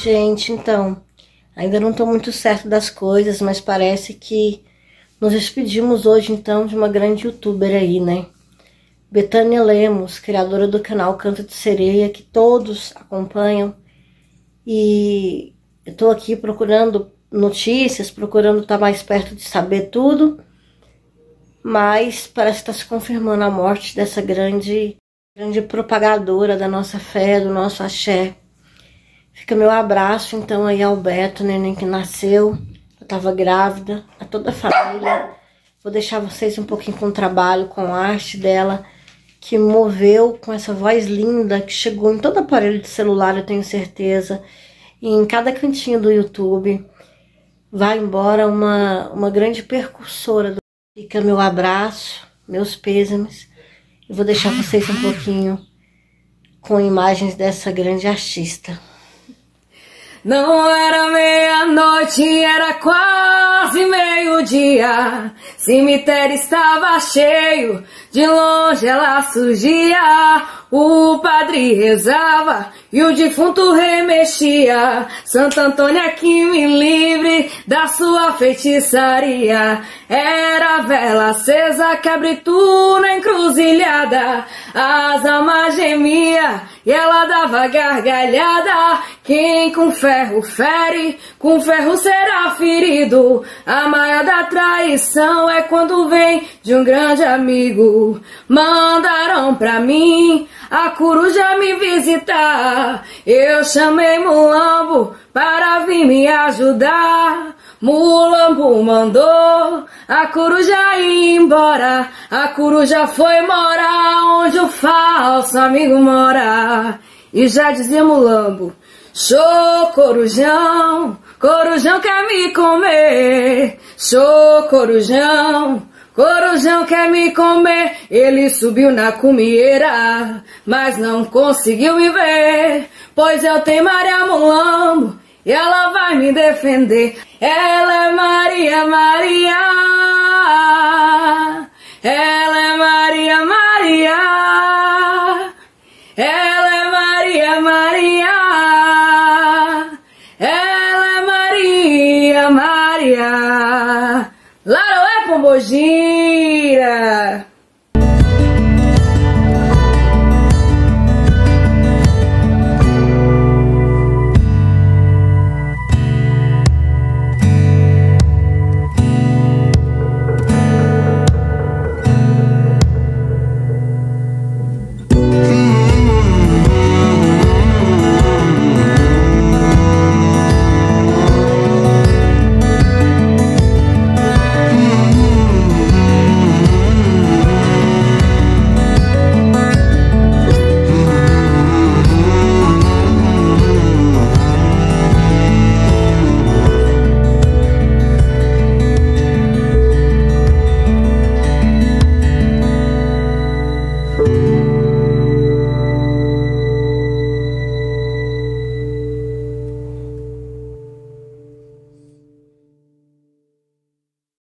gente, então, ainda não estou muito certo das coisas, mas parece que nos despedimos hoje, então, de uma grande youtuber aí, né? Betânia Lemos, criadora do canal Canto de Sereia, que todos acompanham. E eu tô aqui procurando notícias, procurando estar tá mais perto de saber tudo. Mas parece que está se confirmando a morte dessa grande, grande propagadora da nossa fé, do nosso axé. Fica meu abraço, então, aí ao Beto, neném que nasceu. Eu tava grávida, a toda a família. Vou deixar vocês um pouquinho com o trabalho, com a arte dela que moveu com essa voz linda que chegou em todo aparelho de celular, eu tenho certeza, e em cada cantinho do YouTube. Vai embora uma, uma grande percursora. Do... Fica meu abraço, meus pêsames. Eu vou deixar vocês um pouquinho com imagens dessa grande artista. Não era meia-noite, era quase meio-dia. Cemitério estava cheio, de longe ela surgia. O padre rezava e o defunto remexia. Santo Antônio é que me livre da sua feitiçaria. Era a vela acesa que abre na encruzilhada. As almas gemia e ela dava gargalhada. Quem com ferro fere, com ferro será ferido. A maior da traição é quando vem de um grande amigo. Mandaram pra mim a coruja me visitar. Eu chamei Mulambo para vir me ajudar. Mulambo mandou a coruja ir embora. A coruja foi morar onde o falso amigo mora. E já dizia Mulambo, show corujão, corujão quer me comer. Show corujão, Corujão quer me comer, ele subiu na cumieira, mas não conseguiu me ver, pois eu tenho Maria Mulambo ela vai me defender. Ela é Maria, Maria, ela é Maria, Maria, ela é Maria, Maria, ela é Maria, Maria. Laroé Pombogira!